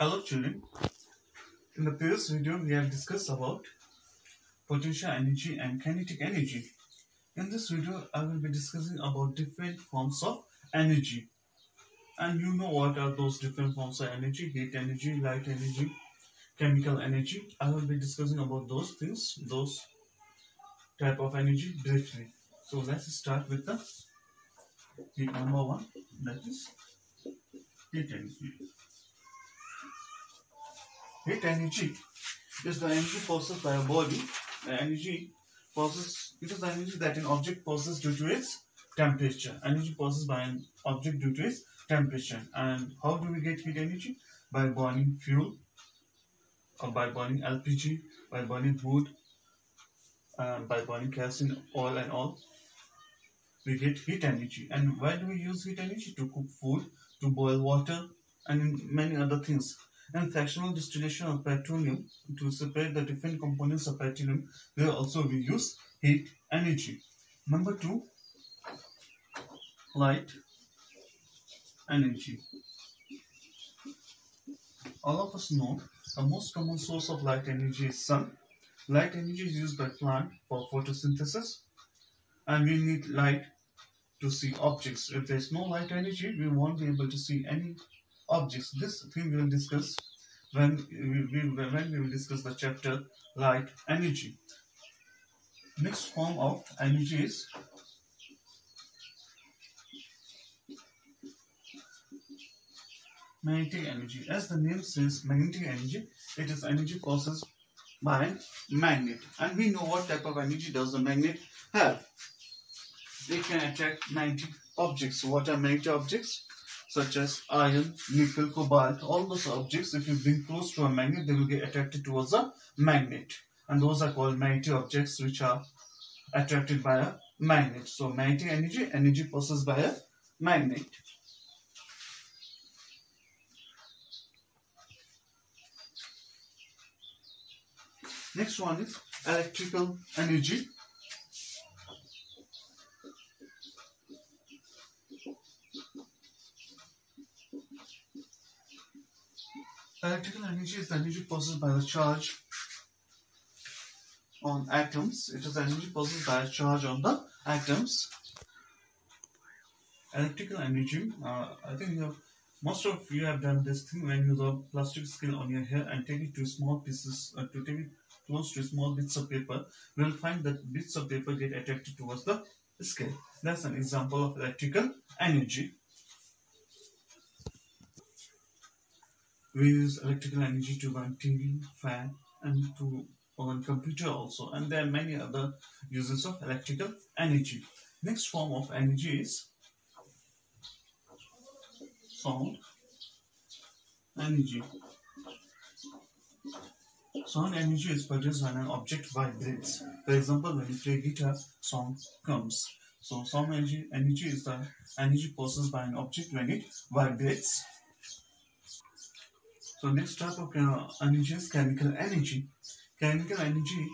Hello children. In the previous video we have discussed about potential energy and kinetic energy. In this video I will be discussing about different forms of energy. And you know what are those different forms of energy? Heat energy, light energy, chemical energy. I will be discussing about those things, those type of energy briefly. So let's start with the heat number one that is heat energy. Heat energy is the energy possessed by a body. The energy possessed it is the energy that an object possesses due to its temperature. Energy possessed by an object due to its temperature. And how do we get heat energy? By burning fuel or by burning LPG, by burning wood, by burning kerosene oil and all. We get heat energy. And why do we use heat energy? To cook food, to boil water, and many other things. And fractional distillation of petroleum to separate the different components of petroleum, there also we use heat energy. Number two, light energy. All of us know the most common source of light energy is sun. Light energy is used by plant for photosynthesis and we need light to see objects. If there is no light energy, we won't be able to see any objects. This thing we will discuss when we, when we will discuss the chapter like energy. Next form of energy is magnetic energy. As the name says, magnetic energy, it is energy possessed by magnet. And we know what type of energy does the magnet have. It can attract magnetic objects. What are magnetic objects? Such as iron, nickel, cobalt. All those objects, if you bring close to a magnet, they will get attracted towards a magnet. And those are called magnetic objects which are attracted by a magnet. So magnetic energy, energy possessed by a magnet. Next one is electrical energy. Electrical energy is the energy possessed by the charge on atoms. It is the energy possessed by a charge on the atoms. Electrical energy, uh, I think you have, most of you have done this thing when you rub plastic scale on your hair and take it to small pieces, uh, to take it close to small bits of paper, you will find that bits of paper get attracted towards the scale. That's an example of electrical energy. We use electrical energy to run TV, fan, and to run computer also. And there are many other uses of electrical energy. Next form of energy is sound energy. Sound energy is produced when an object vibrates. For example, when you play guitar, sound comes. So sound energy, energy is the energy possessed by an object when it vibrates. So next type of uh, energy is chemical energy. Chemical energy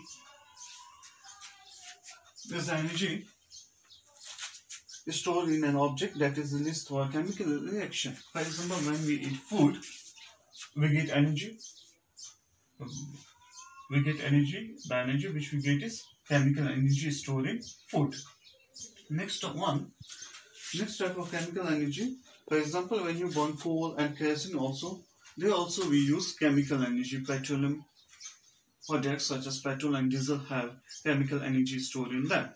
is energy stored in an object that is released through a chemical reaction. For example, when we eat food, we get energy. We get energy. The energy which we get is chemical energy stored in food. Next one, next type of chemical energy. For example, when you burn coal and kerosene also, they also we use chemical energy. Petroleum products such as petrol and diesel have chemical energy stored in them.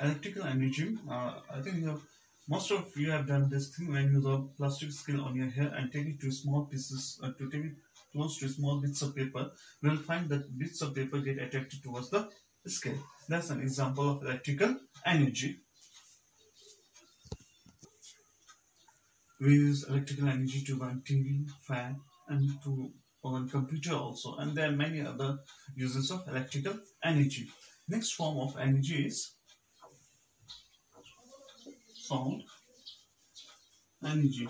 Electrical energy, uh, I think you have, most of you have done this thing when you rub plastic scale on your hair and take it to small pieces, uh, to take it close to small bits of paper, you will find that bits of paper get attracted towards the scale. That's an example of electrical energy. We use electrical energy to run TV, fan, and to run computer also. And there are many other uses of electrical energy. Next form of energy is sound energy.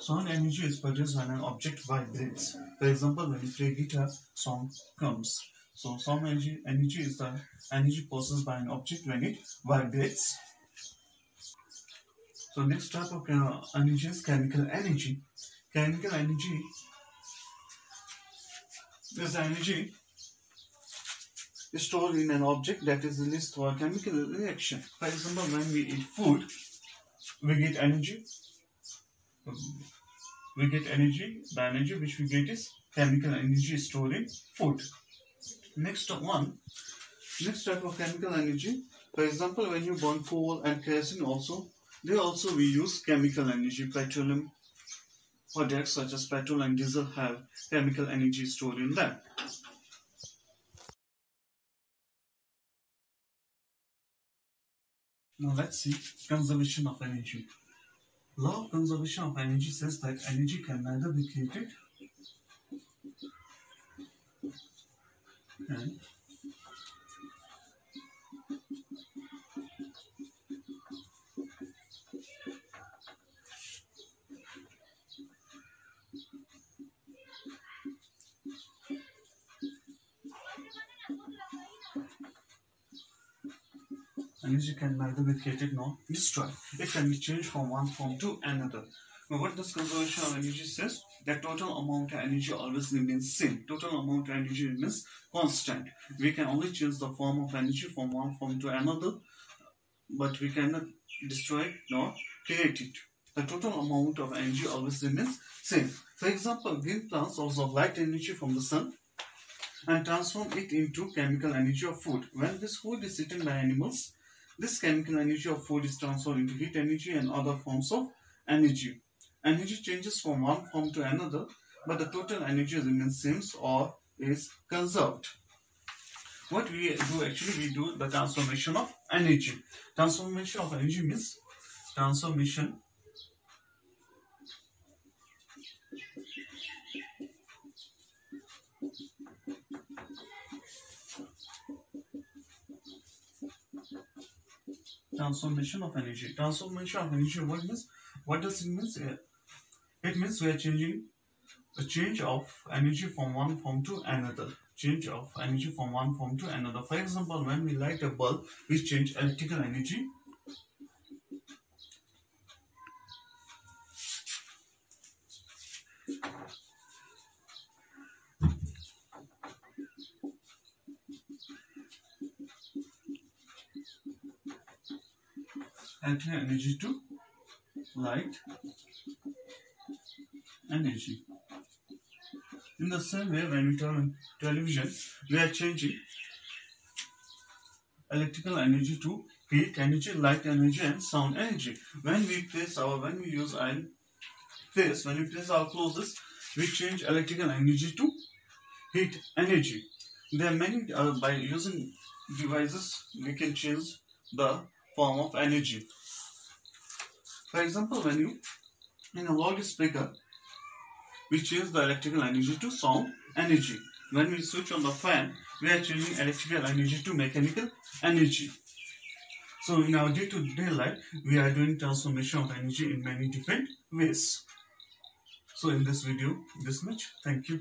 Sound energy is produced when an object vibrates. For example, when you play guitar, sound comes. So sound energy, energy is the energy possessed by an object when it vibrates. So next type of uh, energy is chemical energy. Chemical energy is energy stored in an object that is released through a chemical reaction. For example, when we eat food, we get energy. We get energy. The energy which we get is chemical energy stored in food. Next one, next type of chemical energy. For example, when you burn coal and kerosene also, they also we use chemical energy. Petroleum products such as petrol and diesel have chemical energy stored in them. Now let's see conservation of energy. Law of conservation of energy says that energy can neither be created and energy can neither be created nor destroyed. It can be changed from one form to another. Now, what does conservation of energy says? The total amount of energy always remains same. Total amount of energy remains constant. We can only change the form of energy from one form to another, but we cannot destroy it nor create it. The total amount of energy always remains same. For example, green plants absorb light energy from the sun and transform it into chemical energy of food. When this food is eaten by animals, this chemical energy of food is transferred into heat energy and other forms of energy. Energy changes from one form to another, but the total energy remains same or is conserved. What we do actually, we do the transformation of energy. Transformation of energy means transformation transformation of energy. Transformation of energy, what means? What does it mean? It means we are changing a change of energy from one form to another. Change of energy from one form to another. For example, when we light a bulb, we change electrical energy electrical energy to light energy. In the same way, when we turn on television, we are changing electrical energy to heat energy, light energy, and sound energy. When we place our, when we use iron face, when we place our clothes, we change electrical energy to heat energy. There are many, uh, by using devices, we can change the form of energy. For example, when you in a loudspeaker, we change the electrical energy to sound energy. When we switch on the fan, we are changing electrical energy to mechanical energy. So in our day-to-day -day life, we are doing transformation of energy in many different ways. So in this video, this much. Thank you.